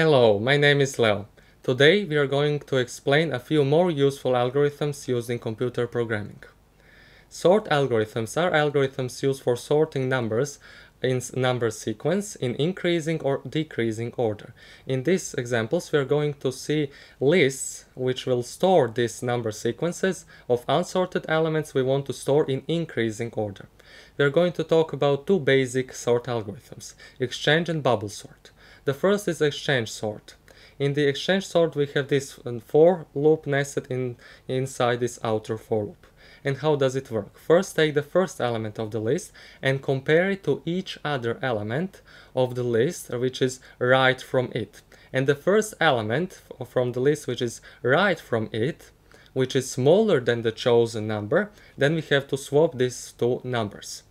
Hello, my name is Leo. Today we are going to explain a few more useful algorithms used in computer programming. Sort algorithms are algorithms used for sorting numbers in number sequence in increasing or decreasing order. In these examples we are going to see lists which will store these number sequences of unsorted elements we want to store in increasing order. We are going to talk about two basic sort algorithms, exchange and bubble sort. The first is exchange sort. In the exchange sort we have this um, for loop nested in, inside this outer for loop. And how does it work? First take the first element of the list and compare it to each other element of the list which is right from it. And the first element from the list which is right from it, which is smaller than the chosen number, then we have to swap these two numbers.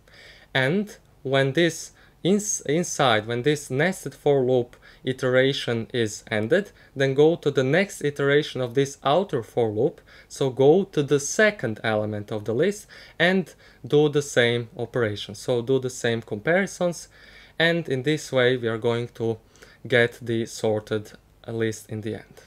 And when this ins inside, when this nested for loop iteration is ended, then go to the next iteration of this outer for loop. So go to the second element of the list and do the same operation. So do the same comparisons. And in this way, we are going to get the sorted list in the end.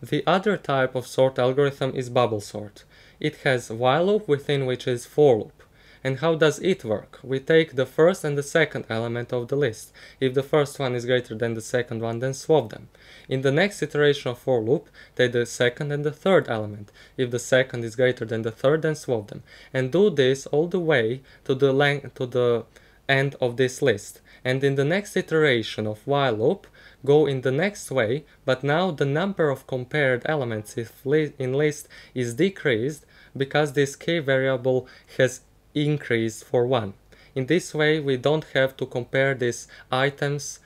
The other type of sort algorithm is bubble sort. It has while loop within which is for loop. And how does it work? We take the first and the second element of the list. If the first one is greater than the second one, then swap them. In the next iteration of for loop, take the second and the third element. If the second is greater than the third, then swap them. And do this all the way to the length to the end of this list. And in the next iteration of while loop, go in the next way, but now the number of compared elements in list is decreased because this k variable has increased for 1. In this way, we don't have to compare these items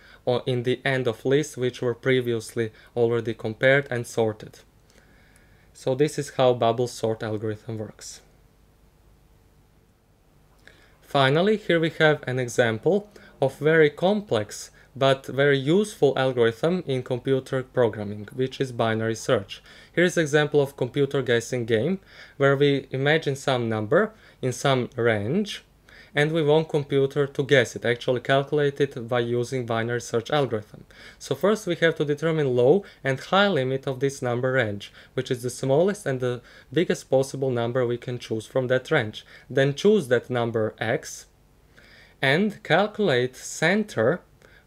in the end of list which were previously already compared and sorted. So this is how bubble sort algorithm works. Finally, here we have an example of very complex but very useful algorithm in computer programming, which is binary search. Here is example of computer guessing game, where we imagine some number in some range, and we want computer to guess it, actually calculate it by using binary search algorithm. So first we have to determine low and high limit of this number range, which is the smallest and the biggest possible number we can choose from that range. Then choose that number x and calculate center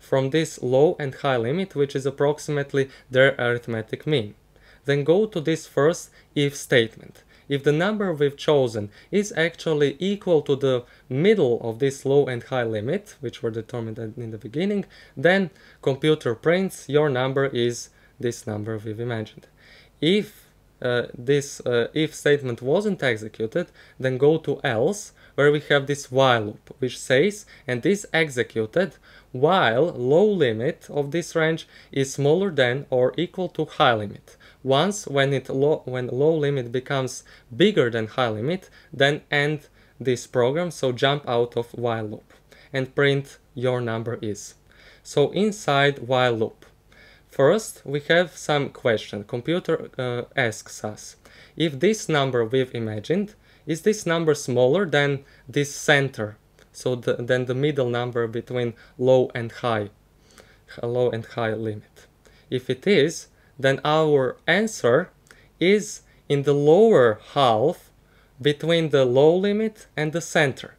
from this low and high limit, which is approximately their arithmetic mean. Then go to this first if statement. If the number we've chosen is actually equal to the middle of this low and high limit, which were determined in the beginning, then computer prints your number is this number we've imagined. If uh, this uh, if statement wasn't executed, then go to else, where we have this while loop, which says, and is executed while low limit of this range is smaller than or equal to high limit. Once when it low, when low limit becomes bigger than high limit, then end this program, so jump out of while loop and print your number is. So inside while loop, first we have some question. Computer uh, asks us, if this number we've imagined, is this number smaller than this center so the, then the middle number between low and high, low and high limit. If it is, then our answer is in the lower half between the low limit and the center.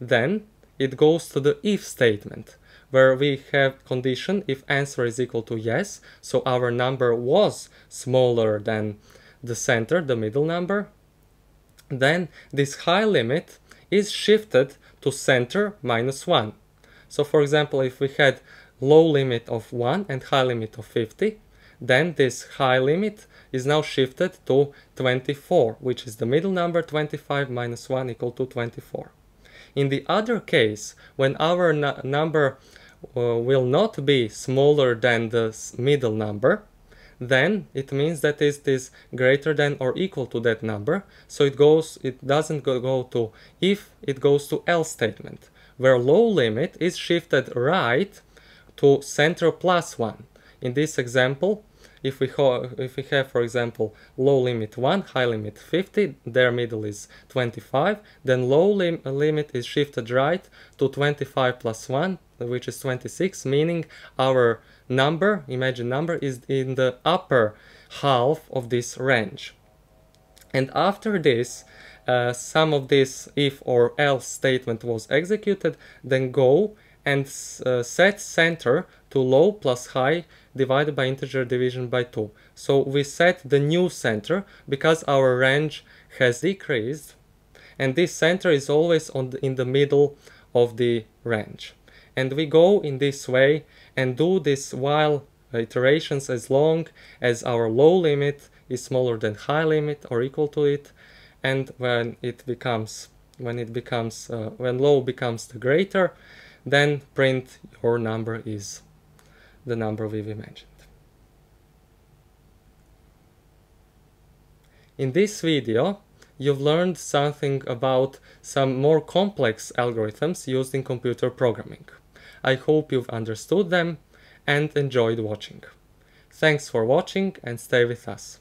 Then it goes to the if statement where we have condition if answer is equal to yes, so our number was smaller than the center, the middle number, then this high limit is shifted to center minus 1. So for example, if we had low limit of 1 and high limit of 50, then this high limit is now shifted to 24, which is the middle number 25 minus 1 equal to 24. In the other case, when our number uh, will not be smaller than the middle number, then it means that it is greater than or equal to that number. So it goes, it doesn't go, to if, it goes to else statement, where low limit is shifted right to center plus 1. In this example, if we, if we have, for example, low limit 1, high limit 50, their middle is 25, then low lim limit is shifted right to 25 plus 1, which is 26, meaning our number, imagined number, is in the upper half of this range. And after this, uh, some of this if or else statement was executed, then go and uh, set center to low plus high divided by integer division by 2. So we set the new center because our range has decreased and this center is always on the, in the middle of the range. And we go in this way and do this while iterations as long as our low limit is smaller than high limit or equal to it and when it becomes when it becomes uh, when low becomes the greater then print your number is the number we've imagined. In this video you've learned something about some more complex algorithms used in computer programming. I hope you've understood them and enjoyed watching. Thanks for watching and stay with us.